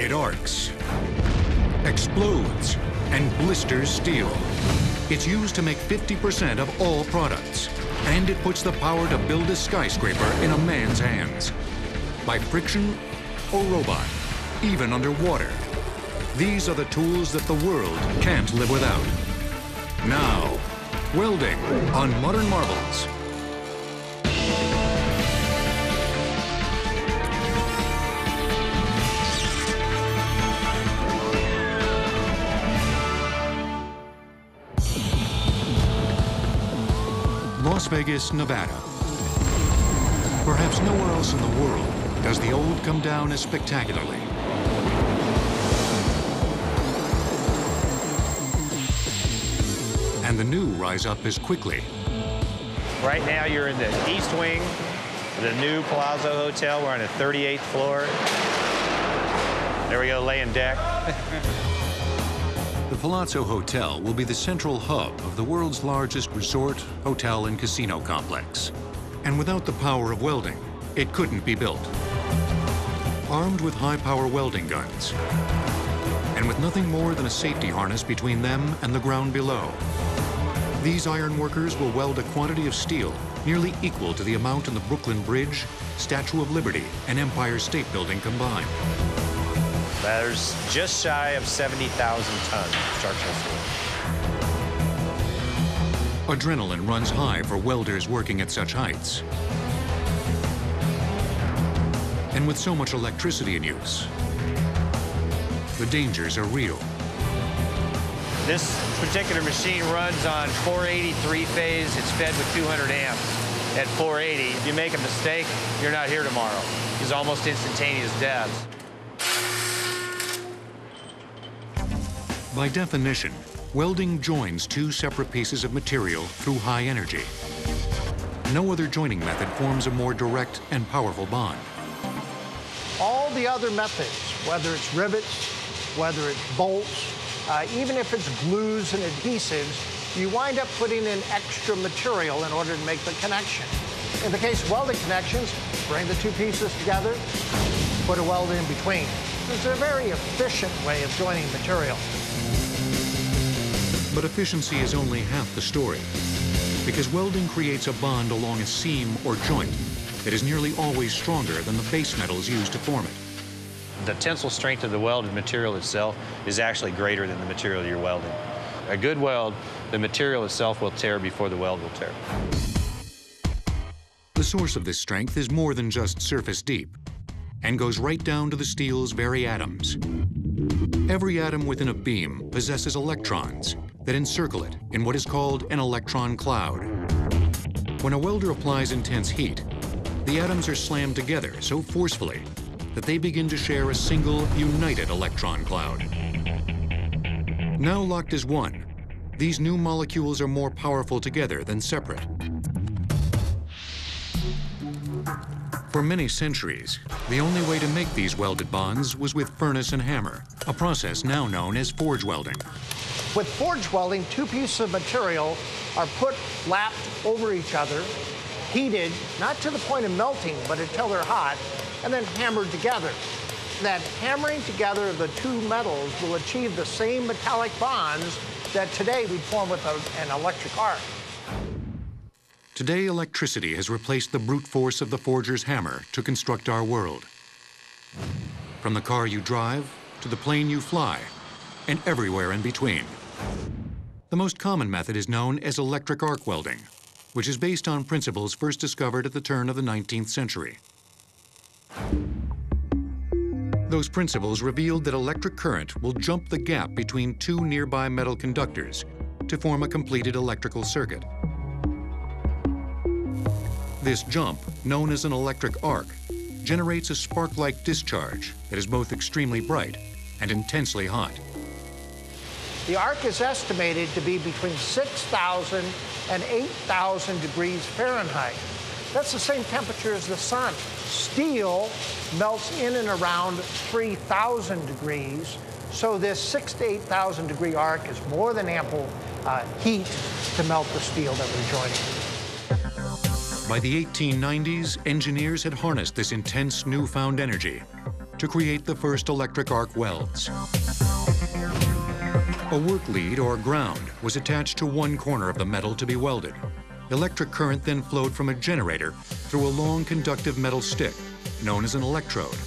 It arcs, explodes, and blisters steel. It's used to make 50% of all products. And it puts the power to build a skyscraper in a man's hands. By friction or robot, even underwater. These are the tools that the world can't live without. Now, welding on Modern Marvels. Las Vegas, Nevada. Perhaps nowhere else in the world does the old come down as spectacularly. And the new rise up as quickly. Right now, you're in the east wing the new Palazzo Hotel. We're on the 38th floor. There we go, laying deck. Palazzo Hotel will be the central hub of the world's largest resort, hotel, and casino complex. And without the power of welding, it couldn't be built. Armed with high-power welding guns, and with nothing more than a safety harness between them and the ground below, these iron workers will weld a quantity of steel nearly equal to the amount in the Brooklyn Bridge, Statue of Liberty, and Empire State Building combined. There's just shy of 70,000 tons of structural steel. Adrenaline runs high for welders working at such heights. And with so much electricity in use, the dangers are real. This particular machine runs on 483 phase. It's fed with 200 amps at 480. If you make a mistake, you're not here tomorrow. It's almost instantaneous death. By definition, welding joins two separate pieces of material through high energy. No other joining method forms a more direct and powerful bond. All the other methods, whether it's rivets, whether it's bolts, uh, even if it's glues and adhesives, you wind up putting in extra material in order to make the connection. In the case of welding connections, bring the two pieces together, put a weld in between. It's a very efficient way of joining material. But efficiency is only half the story, because welding creates a bond along a seam or joint that is nearly always stronger than the base metals used to form it. The tensile strength of the welded material itself is actually greater than the material you're welding. A good weld, the material itself will tear before the weld will tear. The source of this strength is more than just surface deep and goes right down to the steel's very atoms. Every atom within a beam possesses electrons that encircle it in what is called an electron cloud. When a welder applies intense heat, the atoms are slammed together so forcefully that they begin to share a single united electron cloud. Now locked as one, these new molecules are more powerful together than separate. For many centuries, the only way to make these welded bonds was with furnace and hammer, a process now known as forge welding. With forge welding, two pieces of material are put lapped over each other, heated, not to the point of melting, but until they're hot, and then hammered together. That hammering together of the two metals will achieve the same metallic bonds that today we'd form with a, an electric arc. Today, electricity has replaced the brute force of the forger's hammer to construct our world. From the car you drive to the plane you fly, and everywhere in between. The most common method is known as electric arc welding, which is based on principles first discovered at the turn of the 19th century. Those principles revealed that electric current will jump the gap between two nearby metal conductors to form a completed electrical circuit. This jump, known as an electric arc, generates a spark-like discharge that is both extremely bright and intensely hot. The arc is estimated to be between 6,000 and 8,000 degrees Fahrenheit. That's the same temperature as the sun. Steel melts in and around 3,000 degrees, so this 6 to 8,000 degree arc is more than ample uh, heat to melt the steel that we're joining. By the 1890s, engineers had harnessed this intense newfound energy to create the first electric arc welds. A work lead or ground was attached to one corner of the metal to be welded. Electric current then flowed from a generator through a long conductive metal stick, known as an electrode.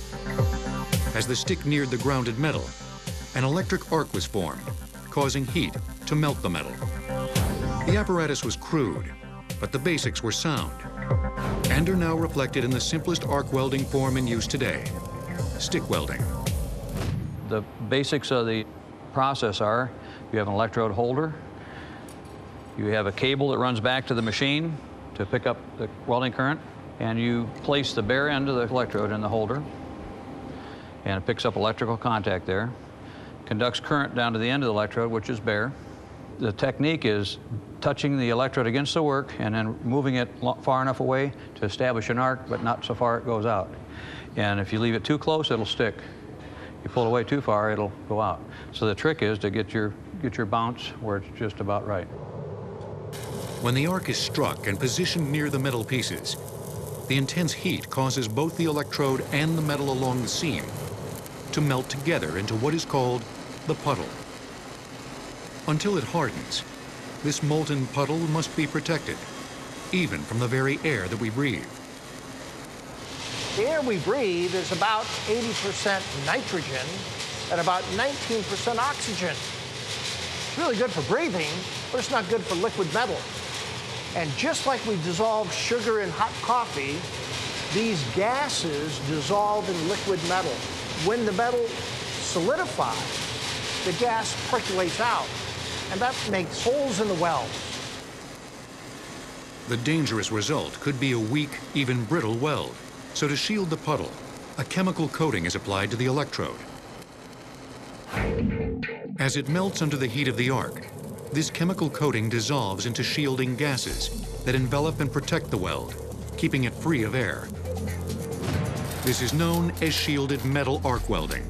As the stick neared the grounded metal, an electric arc was formed, causing heat to melt the metal. The apparatus was crude, but the basics were sound and are now reflected in the simplest arc welding form in use today, stick welding. The basics of the process are you have an electrode holder, you have a cable that runs back to the machine to pick up the welding current, and you place the bare end of the electrode in the holder, and it picks up electrical contact there, conducts current down to the end of the electrode, which is bare. The technique is touching the electrode against the work and then moving it far enough away to establish an arc, but not so far it goes out. And if you leave it too close, it'll stick. You pull away too far, it'll go out. So the trick is to get your, get your bounce where it's just about right. When the arc is struck and positioned near the metal pieces, the intense heat causes both the electrode and the metal along the seam to melt together into what is called the puddle. Until it hardens, this molten puddle must be protected, even from the very air that we breathe. The air we breathe is about 80% nitrogen and about 19% oxygen. It's really good for breathing, but it's not good for liquid metal. And just like we dissolve sugar in hot coffee, these gases dissolve in liquid metal. When the metal solidifies, the gas percolates out, and that makes holes in the welds. The dangerous result could be a weak, even brittle weld. So to shield the puddle, a chemical coating is applied to the electrode. As it melts under the heat of the arc, this chemical coating dissolves into shielding gases that envelop and protect the weld, keeping it free of air. This is known as shielded metal arc welding.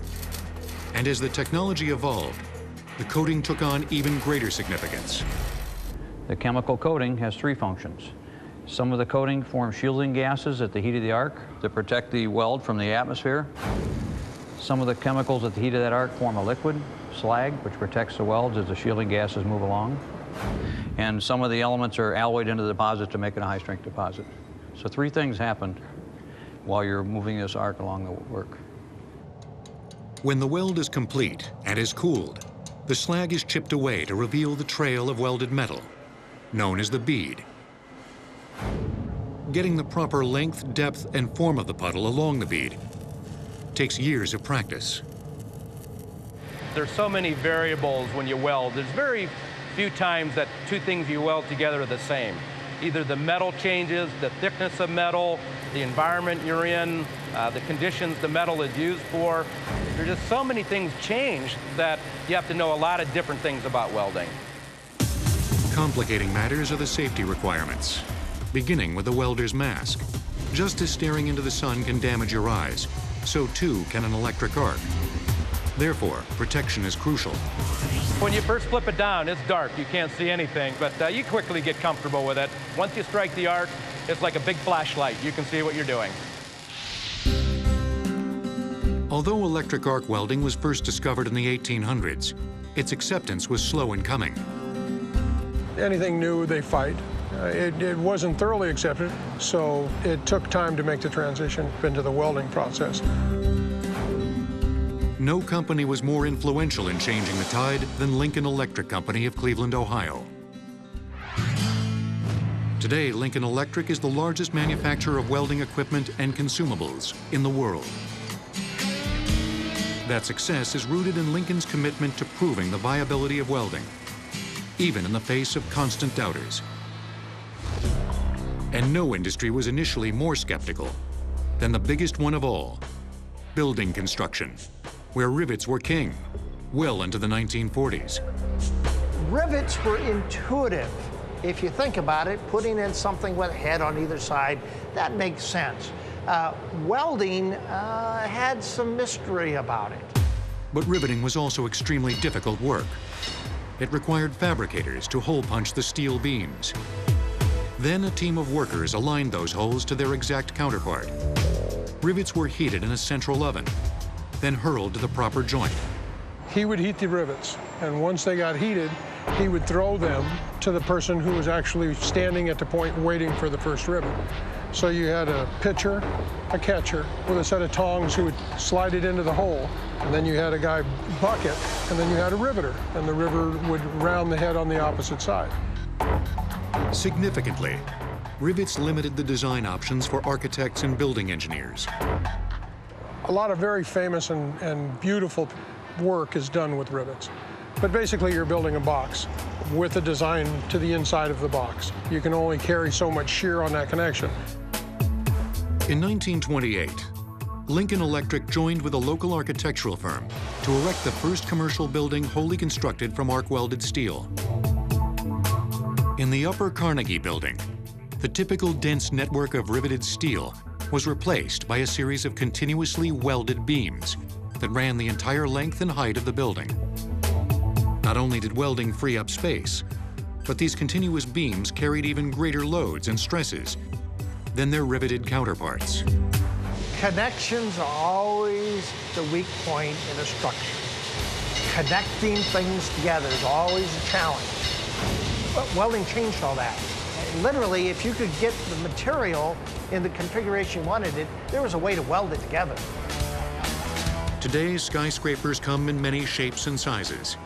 And as the technology evolved, the coating took on even greater significance. The chemical coating has three functions. Some of the coating forms shielding gases at the heat of the arc to protect the weld from the atmosphere. Some of the chemicals at the heat of that arc form a liquid, slag, which protects the welds as the shielding gases move along. And some of the elements are alloyed into the deposit to make it a high-strength deposit. So three things happen while you're moving this arc along the work. When the weld is complete and is cooled, the slag is chipped away to reveal the trail of welded metal, known as the bead. Getting the proper length, depth, and form of the puddle along the bead takes years of practice. There's so many variables when you weld. There's very few times that two things you weld together are the same. Either the metal changes, the thickness of metal, the environment you're in, uh, the conditions the metal is used for. There's just so many things change that you have to know a lot of different things about welding. Complicating matters are the safety requirements, beginning with the welder's mask. Just as staring into the sun can damage your eyes, so too can an electric arc. Therefore, protection is crucial. When you first flip it down, it's dark. You can't see anything, but uh, you quickly get comfortable with it. Once you strike the arc, it's like a big flashlight. You can see what you're doing. Although electric arc welding was first discovered in the 1800s, its acceptance was slow in coming. Anything new, they fight. Uh, it, it, wasn't thoroughly accepted, so it took time to make the transition into the welding process. No company was more influential in changing the tide than Lincoln Electric Company of Cleveland, Ohio. Today, Lincoln Electric is the largest manufacturer of welding equipment and consumables in the world. That success is rooted in Lincoln's commitment to proving the viability of welding, even in the face of constant doubters. And no industry was initially more skeptical than the biggest one of all, building construction, where rivets were king well into the 1940s. Rivets were intuitive. If you think about it, putting in something with a head on either side, that makes sense. Uh, welding uh, had some mystery about it. But riveting was also extremely difficult work. It required fabricators to hole punch the steel beams. Then a team of workers aligned those holes to their exact counterpart. Rivets were heated in a central oven, then hurled to the proper joint. He would heat the rivets, and once they got heated, he would throw them to the person who was actually standing at the point waiting for the first rivet. So you had a pitcher, a catcher, with a set of tongs who would slide it into the hole. And then you had a guy bucket, and then you had a riveter, and the river would round the head on the opposite side. Significantly, rivets limited the design options for architects and building engineers. A lot of very famous and, and beautiful work is done with rivets. But basically, you're building a box with a design to the inside of the box. You can only carry so much shear on that connection. In 1928, Lincoln Electric joined with a local architectural firm to erect the first commercial building wholly constructed from arc-welded steel. In the Upper Carnegie Building, the typical dense network of riveted steel was replaced by a series of continuously welded beams that ran the entire length and height of the building. Not only did welding free up space, but these continuous beams carried even greater loads and stresses than their riveted counterparts. Connections are always the weak point in a structure. Connecting things together is always a challenge. But welding changed all that. Literally, if you could get the material in the configuration you wanted it, there was a way to weld it together. Today, skyscrapers come in many shapes and sizes,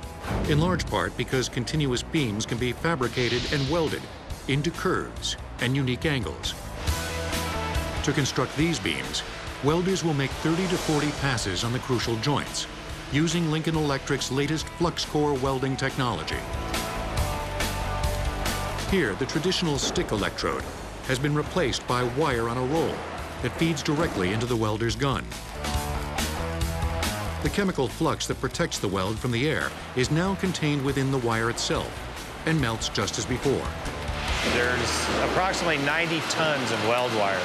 in large part because continuous beams can be fabricated and welded into curves and unique angles. To construct these beams, welders will make 30 to 40 passes on the crucial joints, using Lincoln Electric's latest flux core welding technology. Here, the traditional stick electrode has been replaced by wire on a roll that feeds directly into the welder's gun. The chemical flux that protects the weld from the air is now contained within the wire itself and melts just as before. There's approximately 90 tons of weld wire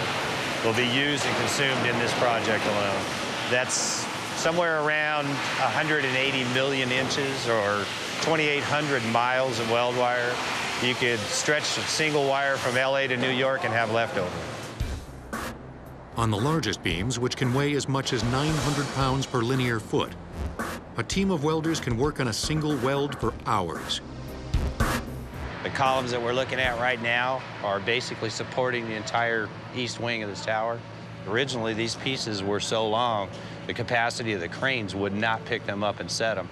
will be used and consumed in this project alone. That's somewhere around 180 million inches or 2,800 miles of weld wire. You could stretch a single wire from LA to New York and have leftover. On the largest beams, which can weigh as much as 900 pounds per linear foot, a team of welders can work on a single weld for hours. The columns that we're looking at right now are basically supporting the entire east wing of this tower. Originally, these pieces were so long, the capacity of the cranes would not pick them up and set them.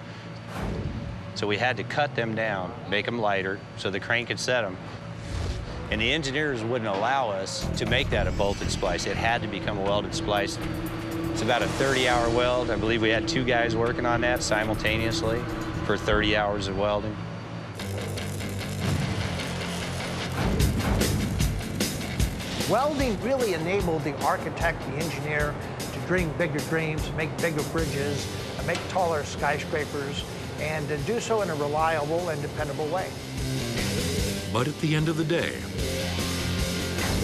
So we had to cut them down, make them lighter, so the crane could set them. And the engineers wouldn't allow us to make that a bolted splice. It had to become a welded splice. It's about a 30-hour weld. I believe we had two guys working on that simultaneously for 30 hours of welding. Welding really enabled the architect, the engineer, to dream bigger dreams, make bigger bridges, make taller skyscrapers, and to do so in a reliable and dependable way. But at the end of the day,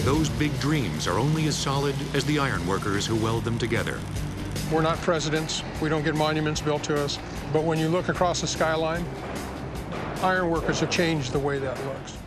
those big dreams are only as solid as the ironworkers who weld them together. We're not presidents. We don't get monuments built to us. But when you look across the skyline, ironworkers have changed the way that looks.